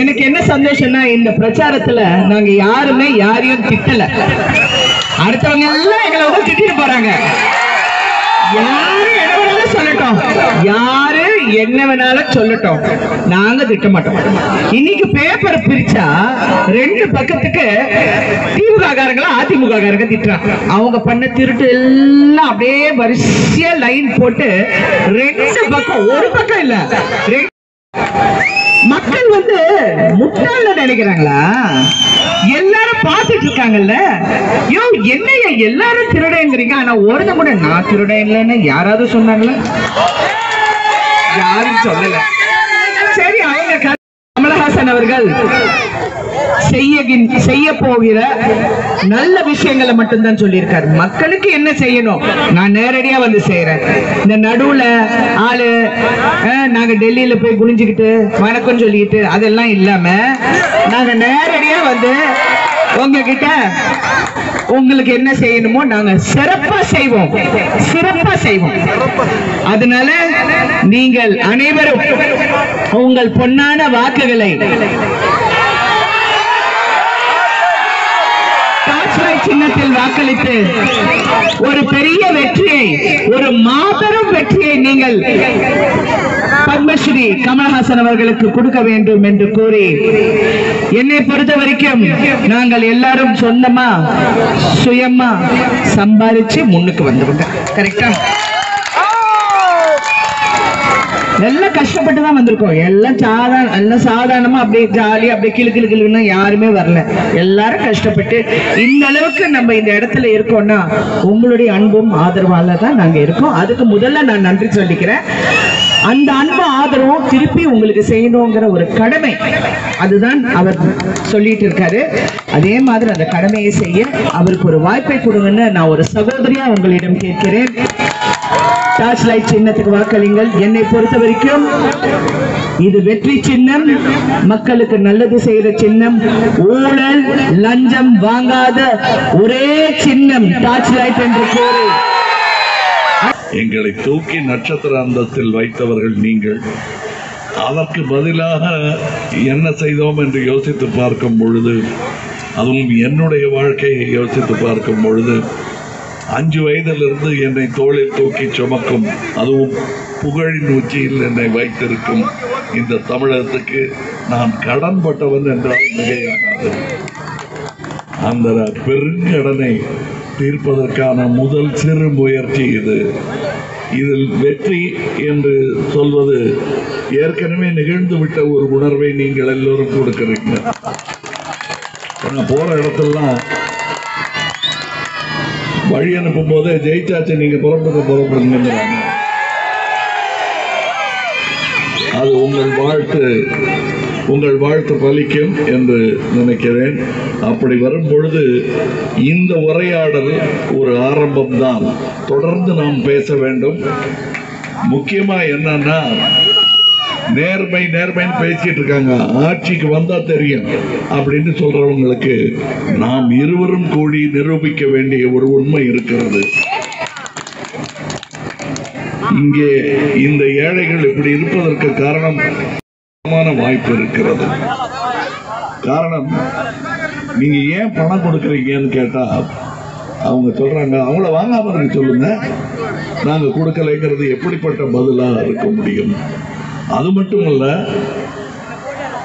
எனக்கு என்ன சந்தோஷம்னா இந்த பிரச்சாரத்துல நாங்க யாருமே யாரையும் திட்டல. அடுத்தவங்க எல்லாம் எங்களை வந்து திட்டிட்டு போறாங்க. யாரு என்ன வேணாலும் சொல்லட்டும். யாரு என்ன வேணாலும் சொல்லட்டும். நாங்க திட்ட மாட்டோம். இன்னைக்கு பேப்பர் பிரிச்சா ரெண்டு பக்கத்துக்கு திமுக காரங்களா அதிமுக காரங்க திட்டுறாங்க. அவங்க பண்ண திருட்டு எல்லாம் அப்படியே வரிசையா லைன் போட்டு ரெண்டு பக்கம் ஒரு பக்கம் இல்ல நினைக்கிறாங்களா? எல்லாரும் பார்த்துட்டு இருக்காங்கல்ல? யோ என்னையா எல்லாரும் திருடங்கிறீங்க? ஆனா ஒருத்த கூட நான் திருடன் இல்லைன்னு யாராவது சொன்னாங்களா? யாரும் சொல்லல. கமலஹாசன் அவர்கள் செய்ய செய்ய போகிற நல்ல விஷயங்களை மட்டும்தான் சொல்லியிருக்காரு. மக்களுக்கு என்ன செய்யணும்? நான் நேரடியா வந்து செய்யறேன் இந்த நடுவுல ஆளு நாங்க டெல்லியில போய் குனிஞ்சுக்கிட்டு வணக்கம் சொல்லிக்கிட்டு அதெல்லாம் இல்லாம நாங்க நேரடியா வந்து உங்ககிட்ட உங்களுக்கு என்ன செய்யணுமோ நாங்க சிறப்பா செய்வோம். சிறப்பா செய்வோம். அதனால நீங்கள் அனைவரும் உங்கள் பொன்னான வாக்குகளை. சின்னத்தில் வாக்களித்து ஒரு பெரிய வெற்றியை ஒரு மாபெரும் வெற்றியை நீங்கள் பத்மஸ்ரீ கமல்ஹாசன் அவர்களுக்கு கொடுக்க வேண்டும் என்று கூறி என்னை பொறுத்த வரைக்கும் நாங்கள் எல்லாரும் சொந்தமா சுயமா சம்பாதிச்சு முன்னுக்கு வந்துருங்க கரெக்டா எல்லாம் கஷ்டப்பட்டு தான் வந்திருக்கோம். எல்லாம் சாதாரண எல்லாம் சாதாரணமா அப்படியே ஜாலி அப்படியே கிளு கிளு கிளுன்னு யாருமே வரல. எல்லாரும் கஷ்டப்பட்டு இந்த அளவுக்கு நம்ம இந்த இடத்துல இருக்கோம்னா உங்களுடைய அன்பும் ஆதரவால தான் நாங்க இருக்கோம். அதுக்கு முதல்ல நான் நன்றி சொல்லிக்கிறேன். அந்த அன்பு ஆதரவும் திருப்பி உங்களுக்கு செய்யணுங்கிற ஒரு கடமை அதுதான் அவர் சொல்லிட்டு இருக்காரு. அதே மாதிரி அந்த கடமையை செய்ய அவருக்கு ஒரு வாய்ப்பை கொடுங்கன்னு நான் ஒரு சகோதரியா உங்களிடம் கேட்கிறேன். டார்ச் லைட் சின்னத்துக்கு வாக்களிங்கள். என்னை பொறுத்த வரைக்கும் இது வெற்றி சின்னம் மக்களுக்கு நல்லது செய்யற சின்னம் ஊழல் லஞ்சம் வாங்காத ஒரே சின்னம் டார்ச் லைட் என்று கூறி. எங்களை தூக்கி நட்சத்திர அந்தத்தில் வைத்தவர்கள் நீங்கள். அதற்கு பதிலாக என்ன செய்தோம் என்று யோசித்து பார்க்கும் பொழுது அதுவும் என்னுடைய வாழ்க்கையை யோசித்து பார்க்கும் பொழுது அஞ்சு வயதிலிருந்து என்னை தோளில் தூக்கி சுமக்கும் அதுவும் புகழின் உச்சியில் என்னை வைத்திருக்கும் இந்த தமிழகத்துக்கு நான் கடன்பட்டவன் என்றால் மிகையானது அந்த பெருங்கடனை தீர்ப்பதற்கான முதல் சிறு முயற்சி இது. இதில் வெற்றி என்று சொல்வது ஏற்கனவே நிகழ்ந்து விட்ட ஒரு உணர்வை நீங்கள் எல்லோரும் கொடுக்கிறீங்க நான் போற இடத்தெல்லாம் வழி அனுப்பும் போது ஜெயிச்சாச்சு நீங்க புறப்படுங்க புறப்படுங்கிறாங்க அது உங்கள் வாழ்த்து உங்கள் வாழ்த்து பலிக்கும் என்று நினைக்கிறேன். அப்படி வரும் பொழுது இந்த உரையாடல் ஒரு ஆரம்பம்தான். தொடர்ந்து நாம் பேச வேண்டும். முக்கியமாக என்னன்னா நேர்மை நேர்மைன்னு பேசிட்டு இருக்காங்க ஆட்சிக்கு வந்தா தெரியும். அப்படின்னு சொல்றவங்களுக்கு நாம் இருவரும் கூடி நிரூபிக்க வேண்டிய ஒரு உண்மை இருக்கிறது. இங்கே இந்த ஏழைகள் இப்படி இருப்பதற்கு காரணம் வாய்ப்பு இருக்கிறது. காரணம் நீங்க ஏன் பணம் கொடுக்குறீங்கன்னு கேட்டா அவங்க சொல்றாங்க அவங்கள வாங்காம இருக்க சொல்லுங்க. நாங்க கொடுக்கலைங்கிறது எப்படிப்பட்ட பதிலா இருக்க முடியும்? அது மட்டும் இல்ல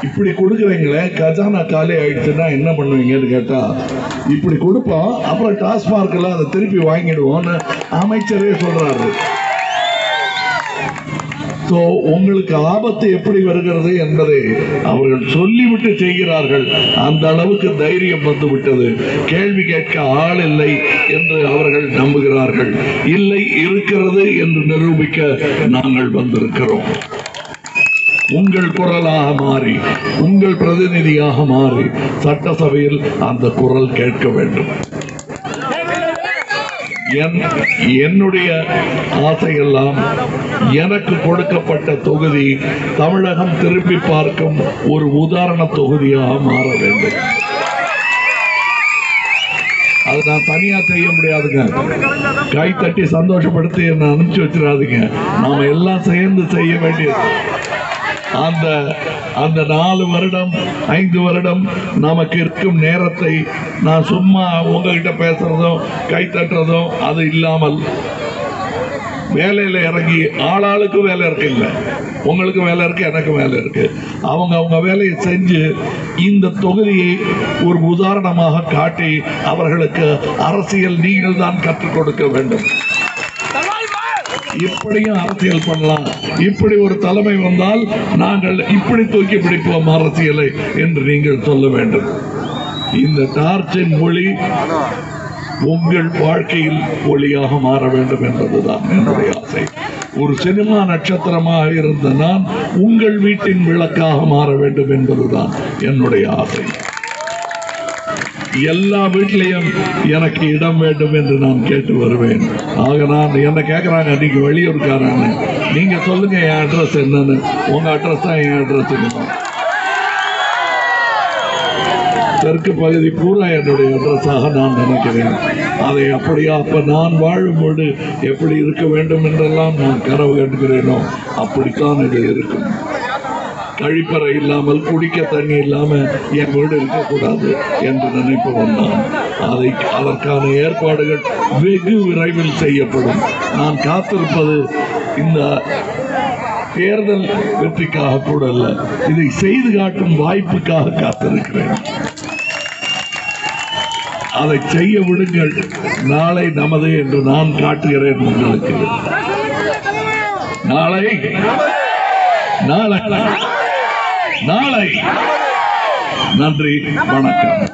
இப்படி கொடுக்குறீங்களே கஜானா காலி ஆயிடுச்சுன்னா என்ன பண்ணுவீங்கன்னு கேட்டா இப்படி கொடுப்போம் அப்புறம் டாஸ்மார்க்ல அதை திருப்பி வாங்கிடுவோம்னு அமைச்சரே சொல்றாரு. ஸோ உங்களுக்கு ஆபத்து எப்படி வருகிறது என்பதை அவர்கள் சொல்லிவிட்டு செய்கிறார்கள். அந்த அளவுக்கு தைரியம் வந்து விட்டது கேள்வி கேட்க ஆள் இல்லை என்று அவர்கள் நம்புகிறார்கள். இல்லை இருக்கிறது என்று நிரூபிக்க நாங்கள் வந்திருக்கிறோம். உங்கள் குரலாக மாறி உங்கள் பிரதிநிதியாக மாறி சட்டசபையில் அந்த குரல் கேட்க வேண்டும். என்- என்னுடைய ஆசையெல்லாம் எனக்கு கொடுக்கப்பட்ட தொகுதி தமிழகம் திரும்பி பார்க்கும் ஒரு உதாரண தொகுதியாக மாற வேண்டும். அது நான் தனியா செய்ய முடியாதுங்க. கை தட்டி சந்தோஷப்படுத்தி என்னை அனுப்பிச்சு வச்சிடாதீங்க. நாம எல்லாம் சேர்ந்து செய்ய வேண்டியது. அந்த அந்த நாலு வருடம் ஐந்து வருடம் நமக்கு இருக்கும் நேரத்தை நான் சும்மா உங்ககிட்ட பேசுறதும் கை தட்டுறதும் அது இல்லாமல் வேலையில இறங்கி ஆளாளுக்கு வேலை இருக்குல்ல உங்களுக்கு வேலை இருக்கு எனக்கு வேலை இருக்கு. அவங்க அவங்க வேலையை செஞ்சு இந்த தொகுதியை ஒரு உதாரணமாக காட்டி அவர்களுக்கு அரசியல் நீங்கள் தான் கற்றுக் கொடுக்க வேண்டும். இப்படியும் அரசியல் பண்ணலாம். இப்படி ஒரு தலைமை வந்தால் நாங்கள் இப்படி தூக்கி பிடிப்போம் அரசியலை என்று நீங்கள் சொல்ல வேண்டும். இந்த டார்ச்சின் மொழி உங்கள் வாழ்க்கையில் ஒளியாக மாற வேண்டும் என்பதுதான் என்னுடைய ஆசை. ஒரு சினிமா நட்சத்திரமாக இருந்த நான் உங்கள் வீட்டின் விளக்காக மாற வேண்டும் என்பதுதான் என்னுடைய ஆசை. எல்லா வீட்லயும் எனக்கு இடம் வேண்டும் என்று நான் கேட்டு வருவேன். ஆக நான் என்ன கேட்குறாங்க நீங்க வெளியூர்காரன்னு நீங்க சொல்லுங்க என் அட்ரஸ் என்னன்னு. உங்க அட்ரஸ் தான் என் அட்ரஸ் தெற்கு பகுதி பூரா என்னுடைய அட்ரஸாக நான் நினைக்கிறேன். அதை அப்படியா? அப்போ நான் வாழும்போது எப்படி இருக்க வேண்டும் என்றெல்லாம் நான் கனவு கண்டுகிறேனோ அப்படித்தான் இது இருக்கும். கழிப்பறை இல்லாமல் குடிக்க தண்ணி இல்லாமல் என் வீடு இருக்கக்கூடாது என்று நினைப்பு வந்தான் அதை அதற்கான ஏற்பாடுகள் வெகு விரைவில் செய்யப்படும். நான் காத்திருப்பது இந்த தேர்தல் வெற்றிக்காக கூட அல்ல இதை செய்து காட்டும் வாய்ப்புக்காக காத்திருக்கிறேன். அதை செய்ய விடுங்கள். நாளை நமது என்று நான் காட்டுகிறேன் உங்களுக்கு. நாளை. நாளை. நாளை. நன்றி வணக்கம்.